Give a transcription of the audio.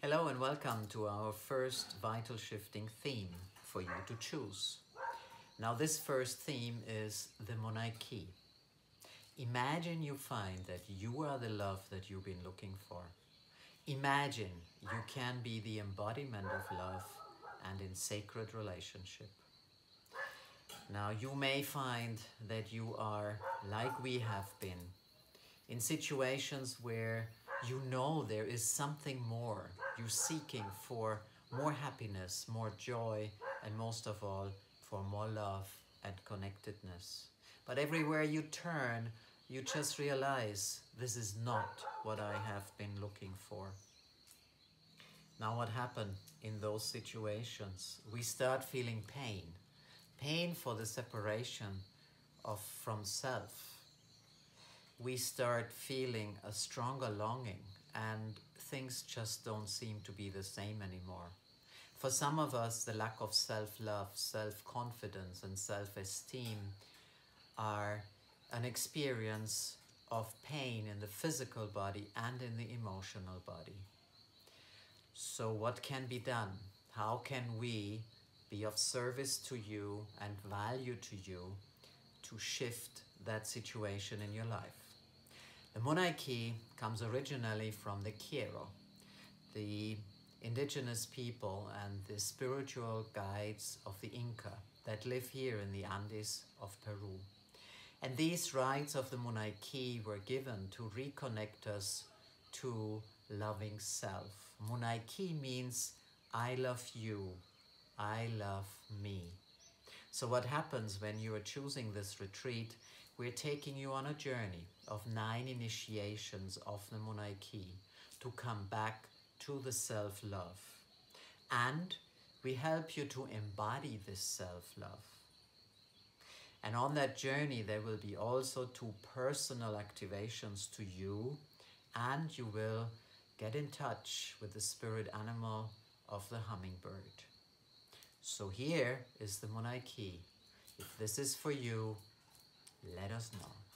Hello and welcome to our first vital shifting theme for you to choose. Now, this first theme is the Munay Ki. Imagine you find that you are the love that you've been looking for. Imagine you can be the embodiment of love and in sacred relationship. Now, you may find that you are like we have been in situations where you know there is something more. You're seeking for more happiness, more joy, and most of all, for more love and connectedness. But everywhere you turn, you just realize this is not what I have been looking for. Now, what happened in those situations? We start feeling pain. Pain for the separation of from self we start feeling a stronger longing and things just don't seem to be the same anymore. For some of us, the lack of self-love, self-confidence and self-esteem are an experience of pain in the physical body and in the emotional body. So what can be done? How can we be of service to you and value to you to shift that situation in your life? The Munay Ki comes originally from the Q'ero, the indigenous people and the spiritual guides of the Inca that live here in the Andes of Peru. And these rites of the Munay Ki were given to reconnect us to loving self. Munay Ki means I love you, I love me. So what happens when you are choosing this retreat we're taking you on a journey of nine initiations of the Munay Ki to come back to the self-love. And we help you to embody this self-love. And on that journey, there will be also two personal activations to you, and you will get in touch with the spirit animal of the hummingbird. So here is the Munay Ki. If this is for you, let us know.